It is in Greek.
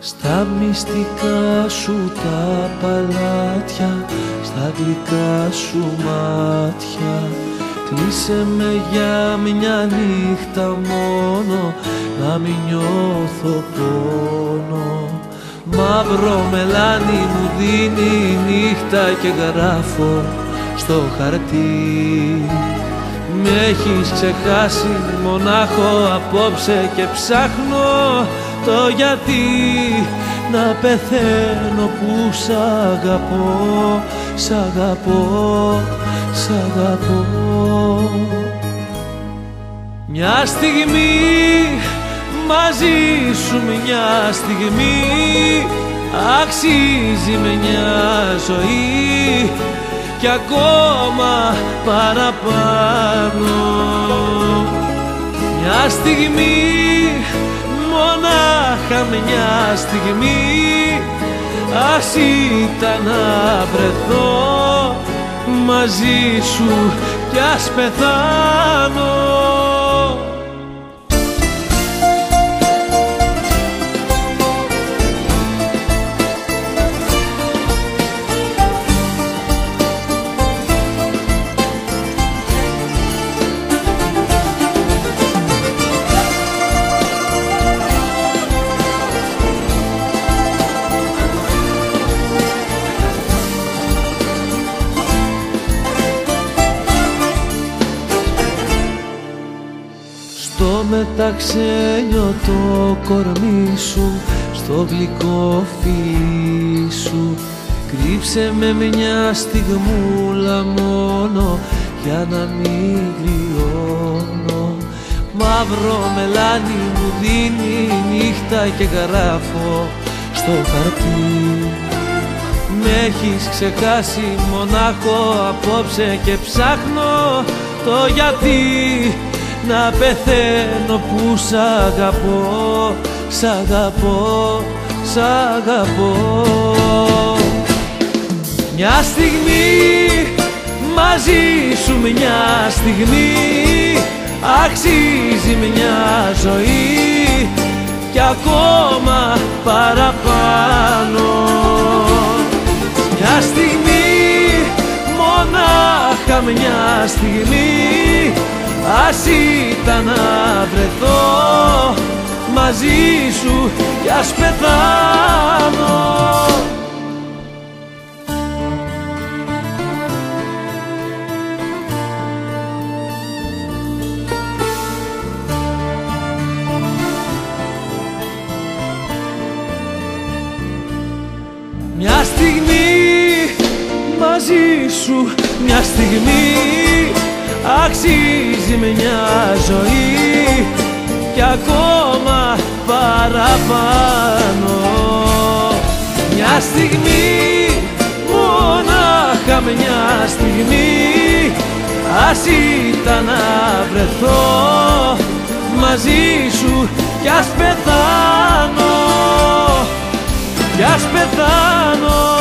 Στα μυστικά σου τα παλάτια Στα γλυκά σου μάτια. Κλείσε με για μια νύχτα μόνο Να μην νιώθω πόνο. Μαύρο μελάνι μου δίνει η νύχτα και γράφω στο χαρτί. Με έχεις ξεχάσει μονάχο απόψε και ψάχνω το γιατί να πεθαίνω που σ' αγαπώ, σ' αγαπώ, σ' αγαπώ. Μια στιγμή μαζί σου μια στιγμή αξίζει με μια ζωή κι ακόμα παραπάνω. Μια στιγμή, μονάχα μια στιγμή. Ας ήταν να βρεθώ μαζί σου κι ας πεθάνω Στο μεταξένιο το κορμί σου Στο γλυκό φιλί σου. Κρύψε με μια στιγμούλα μόνο Για να μην γλυώνω. Μαύρο μελάνι μου δίνει νύχτα και γράφω στο χαρτί. Με έχεις ξεχάσει μονάχο απόψε και ψάχνω το γιατί να πεθαίνω που σ' αγαπώ, σ' αγαπώ, σ' αγαπώ. Μια στιγμή μαζί σου μια στιγμή αξίζει μια ζωή κι ακόμα παραπάνω. Μια στιγμή, μονάχα μια στιγμή Ας ήταν να βρεθώ μαζί σου κι ας πεθάνω. Μια στιγμή μαζί σου, μια στιγμή Αξίζει μια ζωή και ακόμα παραπάνω. Μια στιγμή, μονάχα μια στιγμή Ας να βρεθώ μαζί σου και ας πεθάνω Κι πεθάνω.